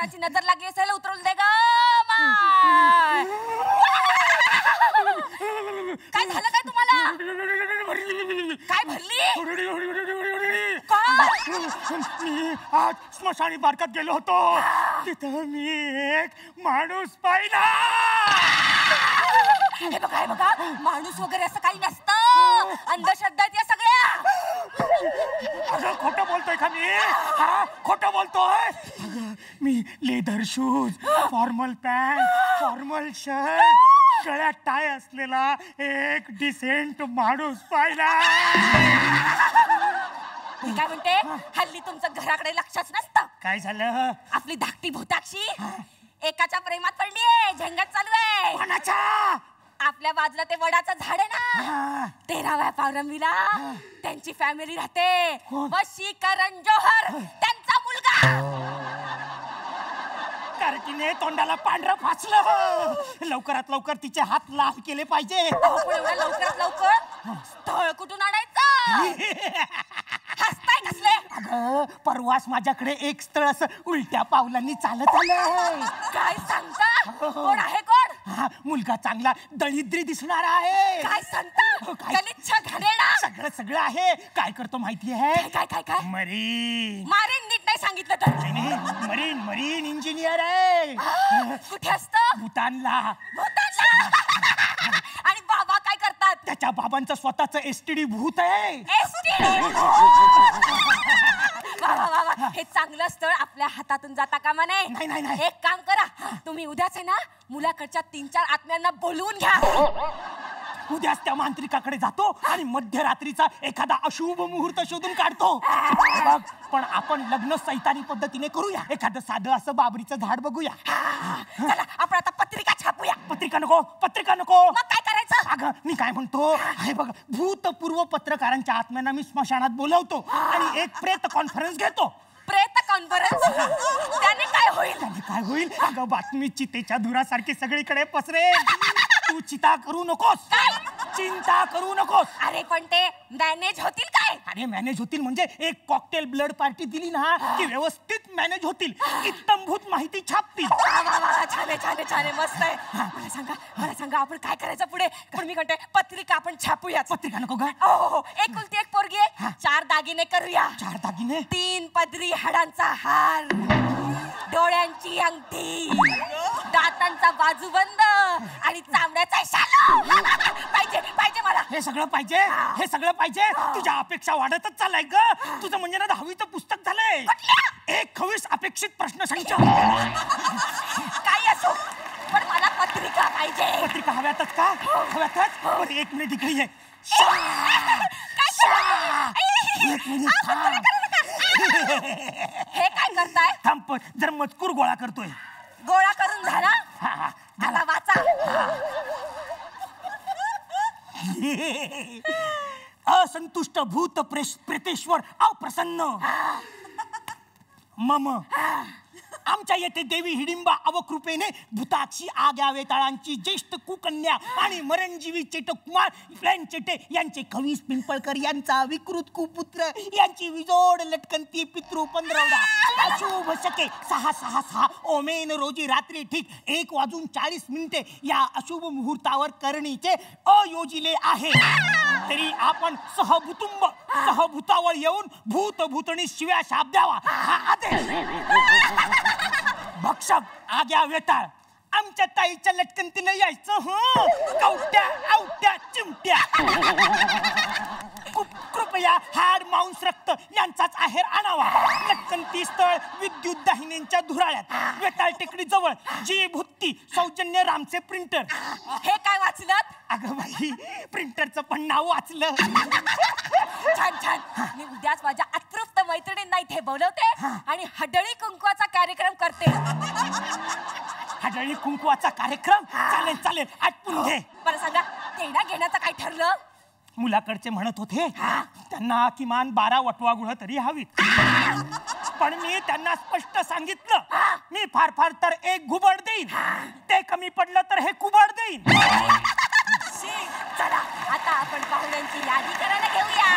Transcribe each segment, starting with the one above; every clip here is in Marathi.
कोणाची नजर लागली असेल उतरून दे ग काय झालं काय तुम्हाला? काय भरली? आज स्मशानी बारकात गेलो होतो. तिथं मी एक माणूस पाहिला. हे बघा हे बघा माणूस वगैरे असं काही नसतं. अंधश्रद्धा आहेत या सगळ्या. खोट खोटं बोलतोय का मी? हा बोलतोय? मी leather shoes formal pant formal shirt गळ्यात टाय असलेला एक डिसेंट माणूस पाहिला. मी काय म्हणते? हल्ली तुमचं घराकडे लक्षच नसतं. काय झालं? आपली धाकटी भूताक्षी एकाच्या प्रेमात पडलीये. झंगट चालू आहे. कोणाच्या? आपल्या बाजूला ते वडाचं झाड आहे ना? हा. तेराव्या पावरंबीला. त्यांची फॅमिली राहते? वशीकरण जोहर. त्यांचा मुलगा. कारकीने तोंडाला पांढरं फासलं. लवकरात लवकर तिचे हात लाल केले पाहिजे. अहो, पण एवढ्या लवकरात लवकर? स्थळ कुठून आणायचं? हसताय कसले? अगं परवास माझ्याकडे एक स्थळ असं उलट्या पावलांनी चालत आलं काय सांगता? कोण आहे कोण? हा मुलगा चांगला दळिद्री दिसणार आहे. काय सांगता? हो, काय? गलिच्छ घाणेरडा सगळं सगळं आहे. काय करतो माहिती आहे काय काय काय? मरीन. मारेन नीट. नाही सांगितलं तर. मरीन मरीन इंजिनियर आहे. कुठे असतं? भूतानला. आणि बाबा काय करतात? त्याच्या बाबांचं स्वतःच एसटीडी भूत आहे. हे चांगलं स्थळ आपल्या हातातून जाता कामा नाही नाही. एक काम करा. तुम्ही उद्याच आहे ना मुलाकडच्या तीन चार आत्म्यांना बोलवून घ्या. उद्याच त्या मांत्रिकाकडे जातो आणि मध्यरात्रीचा एखादा अशुभ मुहूर्त शोधून काढतो. बघ पण आपण लग्न सैतानी पद्धतीने करूया. एखादं साधं असं बाबरीचं झाड बघूया. चला आपण आता पत्रिका छापूया. पत्रिका नको पत्रिका नको. मग काय करायचं? अगं मी काय म्हणतो? हे बघ भूतपूर्व पत्रकारांच्या आत्म्यांना मी स्मशानात बोलवतो आणि एक प्रेत कॉन्फरन्स घेतो. प्रेत कॉन्फरन्स त्याने काय होईल? त्याने काय होईल? अगं बातमी चितेच्या धुरासारखी सगळीकडे पसरेल. तू चिता करू नकोस. चिंता करू नकोस. अरे पण ते मॅनेज होतील काय? अरे मॅनेज होतील म्हणजे एक कॉकटेल ब्लड पार्टी दिली ना की व्यवस्थित मॅनेज होतील. इत्तमभूत माहिती छापतील. वा, वा, वा, छान आहे छान आहे छान आहे. मस्त आहे मला सांगा मला सांगा आपण काय करायचं पुढे? पण मी म्हणते पत्रिका आपण छापूया पत्रिका नको ग. हो हो, हो. एकुलती एक पोरगी आहे. चार दागिने करूया. चार दागिने? तीन पदरी हाडांचा हार. डोळ्यांची अंगठी. दातांचा बाजूबंद आणि चामड्याचा शालू. पाहिजे पाहिजे मला. हे सगळं पाहिजे हे. सगळं पाहिजे. तुझ्या अपेक्षा वाढतच चाललाय ग. तुझं म्हणजे ना दहावीचं पुस्तक झालंय. एक खवीस अपेक्षित प्रश्न संच. काही असो पण मला पत्रिका पाहिजे. पत्रिका हव्यातच का? हव्यातच? बरं एक मिनिट इकडे ये! एक मिनिट हे काय करताय? थांब पण. जर मजकूर गोळा करतोय. गोळा करून झाला? हा, हा. असंतुष्ट भूत प्रेतेश्वर अप्रसन्न. मम. आमच्या येथे देवी हिडिंबा अवकृपेने भूताक्षी आग्यावे वेताळांची ज्येष्ठ कुकन्या आणि मरणजीवी चेटकुमार प्लॅन चेटे यांचे कवीस पिंपळकर यांचा विकृत कुपुत्र यांची विजोड लटकंती पितृ पंधरवडा. अशुभ शके सहा सहा सहा. ओमेन रोजी रात्री ठीक एक वाजून चाळीस मिनिटे या अशुभ मुहूर्तावर करणीचे अयोजिले आहे. तरी आपण सहकुटुंब सहभूतावर येऊन भूत भूतणी शिव्या शाप द्यावा. हा आदेश. भक्षक आग्या वेताळ. आमच्या ताईच्या लटकंतीला यायचं ह? कवट्या आवट्या चिमट्या. कृपया हा मांस रक्त यांचाच आहेर आणावा. लटकंती स्थळ विद्युत दाहिन्यांच्या धुराळ्यात वेताळ टेकडी जवळ जी भुत्ती सौजन्य रामचे प्रिंटर हे काय वाचलात? अगं बाई प्रिंटरचं पण नाव वाचलं. छान छान. मी उद्याच माझ्या अतृप्त मैत्रिणींना इथे बोलवते आणि हडळी कुंकवाचा कार्यक्रम करते. हडळी कुंकवाचा कार्यक्रम? चालेल चालेल आटपून घे. मला सांगा देण्या घेण्याचं काय ठरलं? मुलाकडचे म्हणत होते त्यांना किमान बारा वटवागुळ तरी हवीत. पण मी त्यांना स्पष्ट सांगितलं मी फार फार तर एक घुबड देईन. ते कमी पडलं तर हे कुबड देईन. चला आता आपण पाहुण्यांची यादी करायला घेऊया.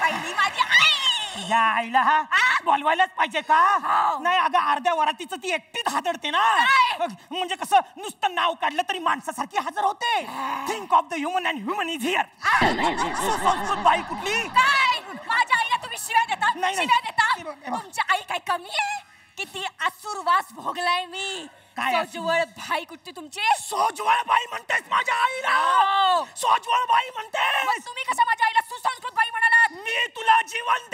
पहिली माझी आई. या आईला हा? बोलवायलाच पाहिजे का. नाही अगं अर्ध्या वरातीच ती एकटीच हादरते ना? म्हणजे कसं नुसतं नाव काढलं तरी माणसासारखी हजर होते. Think of the human and human is here सुसंस्कृत बाई कुठली? माझ्या आईला तुम्ही शिवाय देता. शिव्या देता. तुमची आई काय कमी आहे? किती आसूर वास भोगलाय मी. काय? सोजवळ भाई कुठची तुमची? सोजवळ बाई म्हणतेस माझ्या आईला. हो. सोजवळ बाई मग म्हणतेस तुम्ही कशा माझ्या आईला सुसंस्कृत बाई म्हणालात? मी तुला जीवन